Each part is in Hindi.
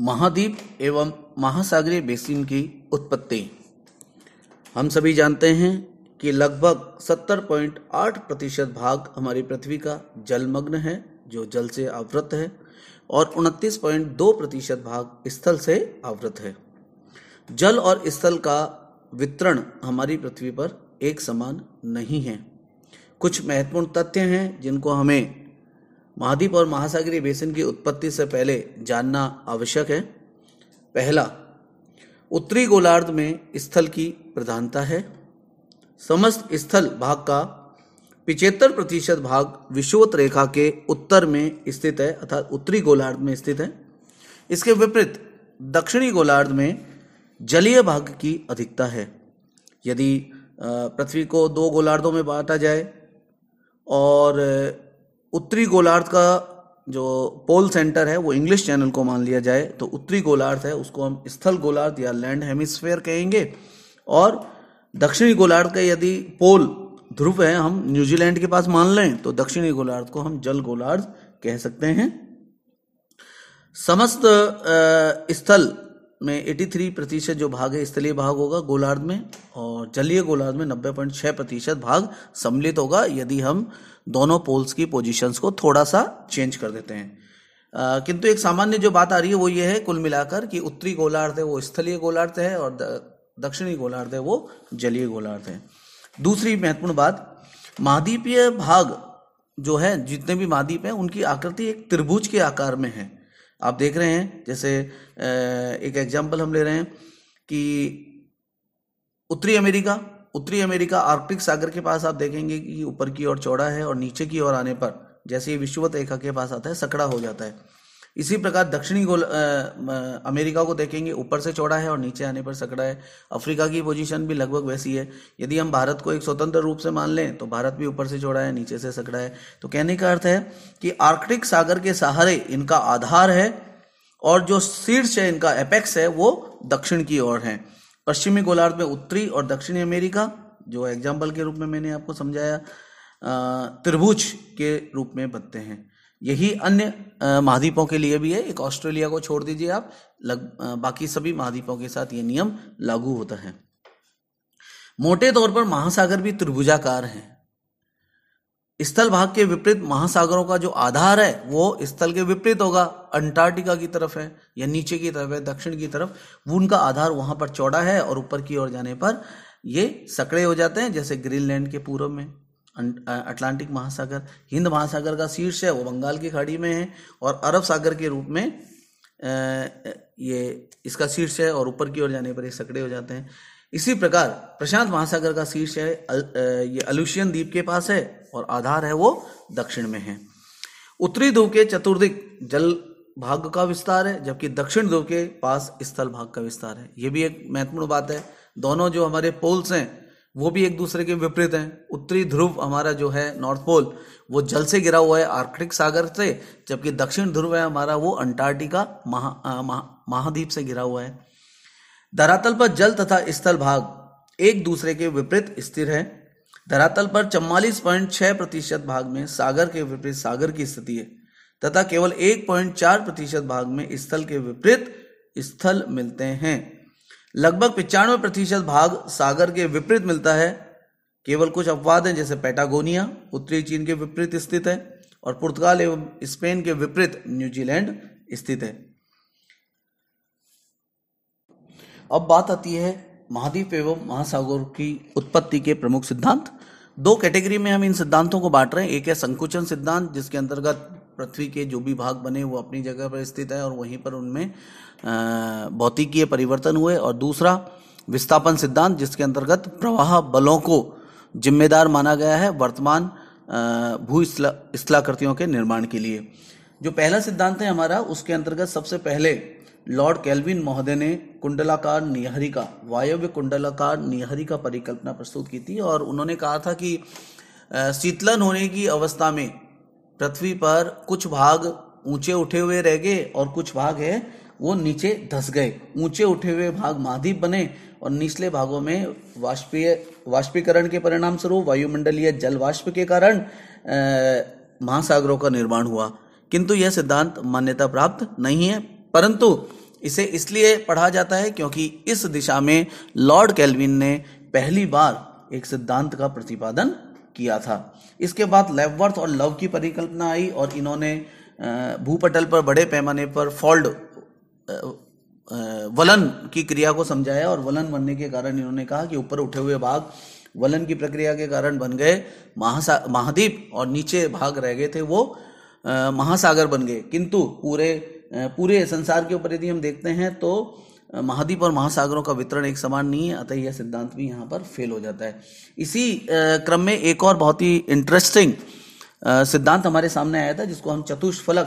महाद्वीप एवं महासागरीय बेसिन की उत्पत्ति। हम सभी जानते हैं कि लगभग 70.8 प्रतिशत भाग हमारी पृथ्वी का जलमग्न है, जो जल से आवृत है, और 29.2 प्रतिशत भाग स्थल से आवृत है। जल और स्थल का वितरण हमारी पृथ्वी पर एक समान नहीं है। कुछ महत्वपूर्ण तथ्य हैं जिनको हमें महाद्वीप और महासागरीय बेसिन की उत्पत्ति से पहले जानना आवश्यक है। पहला, उत्तरी गोलार्ध में स्थल की प्रधानता है। समस्त स्थल भाग का पिचहत्तर प्रतिशत भाग विषुवत रेखा के उत्तर में स्थित है, अर्थात उत्तरी गोलार्ध में स्थित है। इसके विपरीत, दक्षिणी गोलार्ध में जलीय भाग की अधिकता है। यदि पृथ्वी को दो गोलार्धों में बांटा जाए और उत्तरी गोलार्ध का जो पोल सेंटर है, वो इंग्लिश चैनल को मान लिया जाए तो उत्तरी गोलार्ध है, उसको हम स्थल गोलार्ध या लैंड हेमिस्फेयर कहेंगे। और दक्षिणी गोलार्ध का यदि पोल ध्रुव है, हम न्यूजीलैंड के पास मान लें तो दक्षिणी गोलार्ध को हम जल गोलार्ध कह सकते हैं। समस्त स्थल में 83 प्रतिशत जो भाग है, स्थलीय भाग होगा गोलार्ध में और जलीय गोलार्ध में 90.6 प्रतिशत भाग सम्मिलित होगा, यदि हम दोनों पोल्स की पोजीशंस को थोड़ा सा चेंज कर देते हैं। किंतु एक सामान्य जो बात आ रही है, वो ये है कुल मिलाकर कि उत्तरी गोलार्ध है, वो स्थलीय गोलार्ध है और दक्षिणी गोलार्ध है, वो जलीय गोलार्ध है। दूसरी महत्वपूर्ण बात, महाद्वीपीय भाग जो है, जितने भी महाद्वीप हैं, उनकी आकृति एक त्रिभुज के आकार में है। आप देख रहे हैं, जैसे एक एग्ज़ाम्पल हम ले रहे हैं कि उत्तरी अमेरिका उत्तरी अमेरिका आर्कटिक सागर के पास आप देखेंगे कि ऊपर की ओर चौड़ा है और नीचे की ओर आने पर, जैसे ये विश्ववत रेखा के पास आता है, सकड़ा हो जाता है। इसी प्रकार दक्षिणी गोल अमेरिका को देखेंगे, ऊपर से चौड़ा है और नीचे आने पर सकड़ा है। अफ्रीका की पोजीशन भी लगभग वैसी है। यदि हम भारत को एक स्वतंत्र रूप से मान लें तो भारत भी ऊपर से चौड़ा है, नीचे से सकड़ा है। तो कहने का अर्थ है कि आर्कटिक सागर के सहारे इनका आधार है और जो शीर्ष है, इनका एपेक्स है, वो दक्षिण की ओर है। पश्चिमी गोलार्ध में उत्तरी और दक्षिणी अमेरिका, जो एग्ज़ाम्पल के रूप में मैंने आपको समझाया त्रिभुज के रूप में बनते हैं। यही अन्य महाद्वीपों के लिए भी है। एक ऑस्ट्रेलिया को छोड़ दीजिए आप। लग बाकी सभी महाद्वीपों के साथ ये नियम लागू होता है। मोटे तौर पर महासागर भी त्रिभुजाकार हैं। स्थल भाग के विपरीत महासागरों का जो आधार है, वो स्थल के विपरीत होगा। अंटार्कटिका की तरफ़ है, या नीचे की तरफ़ है, दक्षिण की तरफ़। वो उनका आधार वहाँ पर चौड़ा है और ऊपर की ओर जाने पर ये सकड़े हो जाते हैं, जैसे ग्रीनलैंड के पूर्व में। अटलांटिक महासागर, हिंद महासागर का शीर्ष है, वो बंगाल की खाड़ी में है, और अरब सागर के रूप में ये इसका शीर्ष है, और ऊपर की ओर जाने पर ये सकड़े हो जाते हैं। इसी प्रकार, प्रशांत महासागर का शीर्ष है ये अलूशियन द्वीप के पास है, और आधार है वो दक्षिण में है। उत्तरी ध्रुव के चतुर्दिक जल भाग का विस्तार है, जबकि दक्षिण ध्रुव के पास स्थल भाग का विस्तार है। ये भी एक महत्वपूर्ण बात है। दोनों जो हमारे पोल्स हैं वो भी एक दूसरे के विपरीत हैं। उत्तरी ध्रुव हमारा जो है नॉर्थ पोल वो जल से गिरा हुआ है आर्कटिक सागर से जबकि दक्षिण ध्रुव है हमारा वो अंटार्कटिका महा, महा, महाद्वीप से घिरा हुआ है। धरातल पर जल तथा स्थल भाग एक दूसरे के विपरीत स्थिर है। धरातल पर चौवालीस पॉइंट छह प्रतिशत भाग में सागर के विपरीत सागर की स्थिति है तथा केवल एक पॉइंट चार प्रतिशत भाग में स्थल के विपरीत स्थल मिलते हैं। लगभग पिचानवे प्रतिशत भाग सागर के विपरीत मिलता है। केवल कुछ अपवाद हैं, जैसे पैटागोनिया, उत्तरी चीन के विपरीत स्थित है और पुर्तगाल एवं स्पेन के विपरीत न्यूजीलैंड स्थित है। अब बात आती है महाद्वीप एवं महासागर की उत्पत्ति के प्रमुख सिद्धांत। दो कैटेगरी में हम इन सिद्धांतों को बांट रहे हैं। एक है संकुचन सिद्धांत, जिसके अंतर्गत पृथ्वी के जो भी भाग बने वो अपनी जगह पर स्थित है और वहीं पर उनमें भौतिकीय परिवर्तन हुए। और दूसरा, विस्थापन सिद्धांत, जिसके अंतर्गत प्रवाह बलों को जिम्मेदार माना गया है वर्तमान भू स्थलाकृतियों के निर्माण के लिए। जो पहला सिद्धांत है हमारा, उसके अंतर्गत सबसे पहले लॉर्ड कैल्विन महोदय ने कुंडलाकार निहरिका वायव्य कुंडलाकार निहरिका परिकल्पना प्रस्तुत की थी। और उन्होंने कहा था कि शीतलन होने की अवस्था में पृथ्वी पर कुछ भाग ऊँचे उठे हुए रह गए और कुछ भाग है, वो नीचे धस गए। ऊँचे उठे हुए भाग महाद्वीप बने और निचले भागों में वाष्पीय, वाष्पीकरण के परिणाम स्वरूप वायुमंडलीय जल वाष्प के कारण महासागरों का निर्माण हुआ। किंतु यह सिद्धांत मान्यता प्राप्त नहीं है। परंतु इसे इसलिए पढ़ा जाता है क्योंकि इस दिशा में लॉर्ड कैल्विन ने पहली बार एक सिद्धांत का प्रतिपादन किया था। इसके बाद लेववर्थ और लव की परिकल्पना आई और इन्होंने भूपटल पर बड़े पैमाने पर फॉल्ड वलन की क्रिया को समझाया और वलन बनने के कारण इन्होंने कहा कि ऊपर उठे हुए भाग वलन की प्रक्रिया के कारण बन गए महाद्वीप और नीचे भाग रह गए थे वो महासागर बन गए। किंतु पूरे पूरे संसार के ऊपर यदि हम देखते हैं तो महाद्वीप और महासागरों का वितरण एक समान नहीं है, अतः यह सिद्धांत भी यहाँ पर फेल हो जाता है। इसी क्रम में एक और बहुत ही इंटरेस्टिंग सिद्धांत हमारे सामने आया था, जिसको हम चतुष्फलक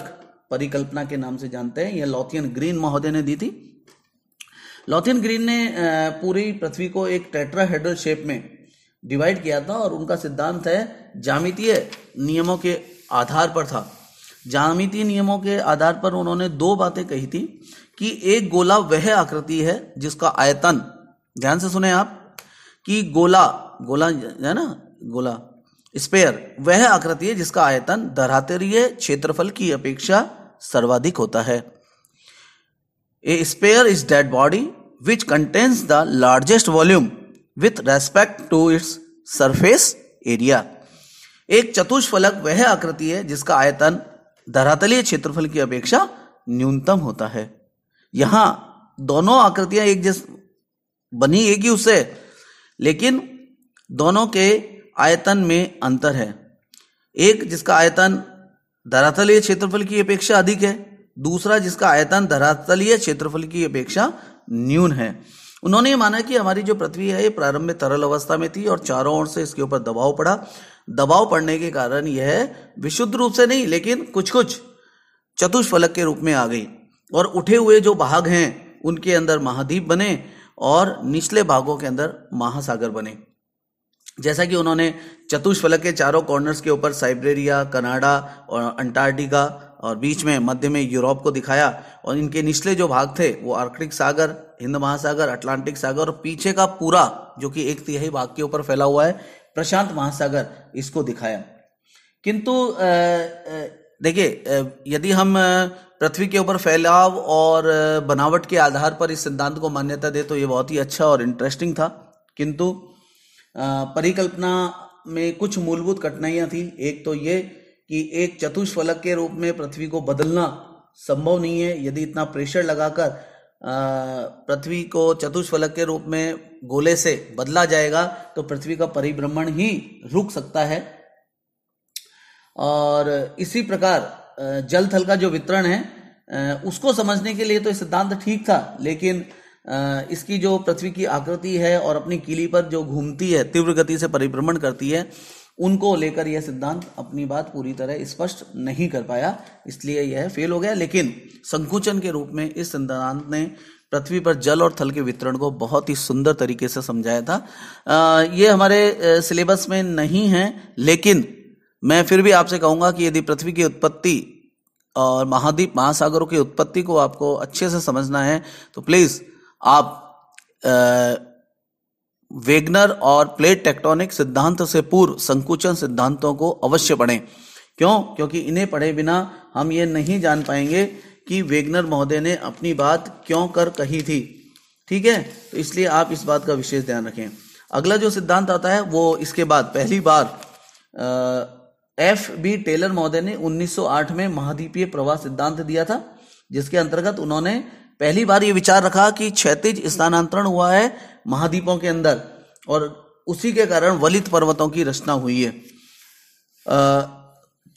परिकल्पना के नाम से जानते हैं। यह लॉथियन ग्रीन महोदय ने दी थी। लॉथियन ग्रीन ने पूरी पृथ्वी को एक टेट्राहेड्रल शेप में डिवाइड किया था और उनका सिद्धांत है जामितीय नियमों के आधार पर था। जामितीय नियमों के आधार पर उन्होंने दो बातें कही थी। कि एक गोला वह आकृति है जिसका आयतन, ध्यान से सुने आप, कि गोला गोला है ना, गोला, स्पेयर, वह आकृति है जिसका आयतन धरातरीय क्षेत्रफल की अपेक्षा सर्वाधिक होता है। A sphere is dead body which contains the largest volume with respect to its surface area एक चतुष्फलक वह आकृति है जिसका आयतन धरातलीय क्षेत्रफल की अपेक्षा न्यूनतम होता है। यहाँ दोनों आकृतियाँ एक जिस बनी एक ही उससे, लेकिन दोनों के आयतन में अंतर है। एक जिसका आयतन धरातलीय क्षेत्रफल की अपेक्षा अधिक है, दूसरा जिसका आयतन धरातलीय क्षेत्रफल की अपेक्षा न्यून है। उन्होंने ये माना कि हमारी जो पृथ्वी है, ये प्रारंभ में तरल अवस्था में थी और चारों ओर से इसके ऊपर दबाव पड़ा। दबाव पड़ने के कारण यह विशुद्ध रूप से नहीं, लेकिन कुछ कुछ चतुष्फलक के रूप में आ गई। और उठे हुए जो भाग हैं, उनके अंदर महाद्वीप बने और निचले भागों के अंदर महासागर बने। जैसा कि उन्होंने चतुष्फलक के चारों कॉर्नर्स के ऊपर साइब्रेरिया कनाडा और अंटार्कटिका और बीच में मध्य में यूरोप को दिखाया और इनके निचले जो भाग थे, वो आर्कटिक सागर, हिंद महासागर, अटलांटिक सागर और पीछे का पूरा, जो कि एक तिहाई भाग के ऊपर फैला हुआ है, प्रशांत महासागर इसको दिखाया। किंतु देखिए यदि हम पृथ्वी के ऊपर फैलाव और बनावट के आधार पर इस सिद्धांत को मान्यता दे तो ये बहुत ही अच्छा और इंटरेस्टिंग था। किंतु परिकल्पना में कुछ मूलभूत कठिनाइयाँ थी। एक तो ये कि एक चतुष्फलक के रूप में पृथ्वी को बदलना संभव नहीं है। यदि इतना प्रेशर लगाकर पृथ्वी को चतुष्फलक के रूप में गोले से बदला जाएगा तो पृथ्वी का परिभ्रमण ही रुक सकता है। और इसी प्रकार जल थल का जो वितरण है उसको समझने के लिए तो सिद्धांत ठीक था, लेकिन इसकी जो पृथ्वी की आकृति है और अपनी किली पर जो घूमती है, तीव्र गति से परिभ्रमण करती है, उनको लेकर यह सिद्धांत अपनी बात पूरी तरह स्पष्ट नहीं कर पाया, इसलिए यह फेल हो गया। लेकिन संकुचन के रूप में इस सिद्धांत ने पृथ्वी पर जल और थल के वितरण को बहुत ही सुंदर तरीके से समझाया था। ये हमारे सिलेबस में नहीं है, लेकिन मैं फिर भी आपसे कहूँगा कि यदि पृथ्वी की उत्पत्ति और महाद्वीप, महासागरों की उत्पत्ति को आपको अच्छे से समझना है तो प्लीज़ आप वेगनर और प्लेट टेक्टोनिक सिद्धांत से पूर्व संकुचन सिद्धांतों को अवश्य पढ़ें। क्यों? क्योंकि इन्हें पढ़े बिना हम ये नहीं जान पाएँगे कि वेगनर महोदय ने अपनी बात क्यों कर कही थी। ठीक है? तो इसलिए आप इस बात का विशेष ध्यान रखें। अगला जो सिद्धांत आता है, वो इसके बाद, पहली बार एफ़ बी टेलर महोदय ने 1908 में महाद्वीपीय प्रवाह सिद्धांत दिया था जिसके अंतर्गत उन्होंने पहली बार ये विचार रखा कि क्षैतिज स्थानांतरण हुआ है महाद्वीपों के अंदर और उसी के कारण वलित पर्वतों की रचना हुई है। आ,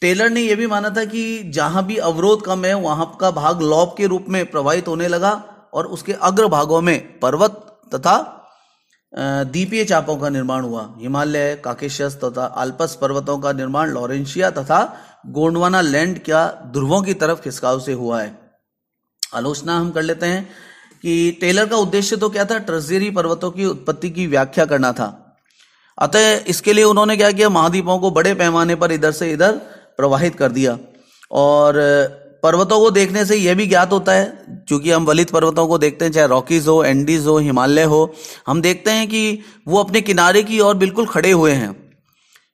टेलर ने यह भी माना था कि जहाँ भी अवरोध कम है वहाँ का भाग लॉब के रूप में प्रवाहित होने लगा और उसके अग्र भागों में पर्वत तथा दीपीय चापों का निर्माण हुआ। हिमालय, काकेशस तथा आल्पस पर्वतों का निर्माण लॉरेंशिया तथा गोंडवाना लैंड क्या ध्रुवों की तरफ़ खिसकाव से हुआ है। आलोचना हम कर लेते हैं कि टेलर का उद्देश्य तो क्या था? ट्रजेरी पर्वतों की उत्पत्ति की व्याख्या करना था। अतः इसके लिए उन्होंने क्या किया? महाद्वीपों को बड़े पैमाने पर इधर से इधर प्रवाहित कर दिया। और पर्वतों को देखने से यह भी ज्ञात होता है क्योंकि हम वलित पर्वतों को देखते हैं, चाहे रॉकीज हो एंडीज हो हिमालय हो, हम देखते हैं कि वो अपने किनारे की ओर बिल्कुल खड़े हुए हैं।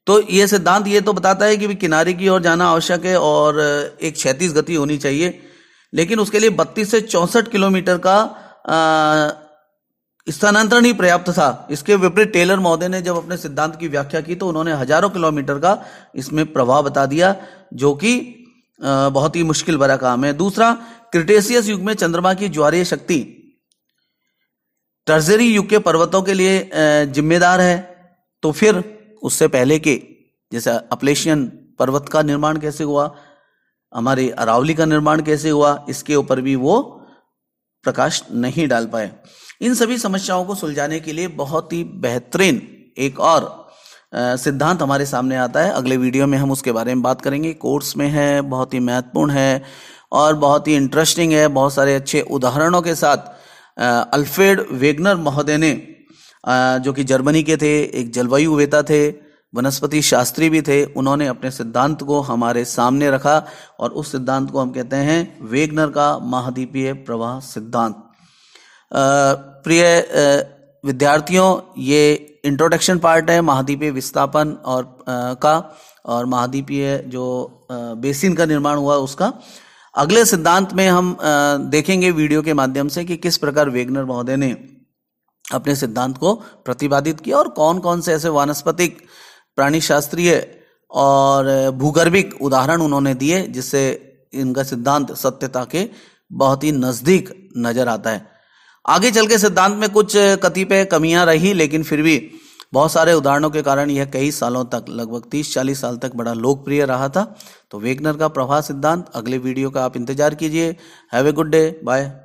तो ये सिद्धांत ये तो बताता है कि किनारे की ओर जाना आवश्यक है और एक क्षैतिज गति होनी चाहिए, लेकिन उसके लिए बत्तीस से चौसठ किलोमीटर का स्थानांतरण ही पर्याप्त था। इसके विपरीत टेलर महोदय ने जब अपने सिद्धांत की व्याख्या की तो उन्होंने हज़ारों किलोमीटर का इसमें प्रभाव बता दिया, जो कि बहुत ही मुश्किल भरा काम है। दूसरा क्रिटेशियस युग में चंद्रमा की ज्वारीय शक्ति टर्जरी युग के पर्वतों के लिए जिम्मेदार है। तो फिर उससे पहले के, जैसे अपलेशियन पर्वत का निर्माण कैसे हुआ, हमारी अरावली का निर्माण कैसे हुआ, इसके ऊपर भी वो प्रकाश नहीं डाल पाए। इन सभी समस्याओं को सुलझाने के लिए बहुत ही बेहतरीन एक और सिद्धांत हमारे सामने आता है। अगले वीडियो में हम उसके बारे में बात करेंगे। कोर्स में है, बहुत ही महत्वपूर्ण है और बहुत ही इंटरेस्टिंग है। बहुत सारे अच्छे उदाहरणों के साथ अल्फ्रेड वेगनर महोदय ने जो कि जर्मनी के थे, एक जलवायु वेता थे, वनस्पति शास्त्री भी थे, उन्होंने अपने सिद्धांत को हमारे सामने रखा और उस सिद्धांत को हम कहते हैं वेगनर का महाद्वीपीय प्रवाह सिद्धांत। प्रिय विद्यार्थियों, ये इंट्रोडक्शन पार्ट है महाद्वीपीय विस्थापन और आ, का और महाद्वीपीय जो आ, बेसिन का निर्माण हुआ उसका। अगले सिद्धांत में हम आ, देखेंगे वीडियो के माध्यम से कि किस प्रकार वेगनर महोदय ने अपने सिद्धांत को प्रतिपादित किया और कौन कौन से ऐसे वानस्पतिक प्राणी शास्त्रीय और भूगर्भिक उदाहरण उन्होंने दिए जिससे इनका सिद्धांत सत्यता के बहुत ही नज़दीक नज़र आता है। आगे चल के सिद्धांत में कुछ कतिपय कमियाँ रही, लेकिन फिर भी बहुत सारे उदाहरणों के कारण यह कई सालों तक, लगभग 30-40 साल तक बड़ा लोकप्रिय रहा था। तो वेगनर का प्रभाव सिद्धांत, अगले वीडियो का आप इंतज़ार कीजिए। Have a good day. Bye.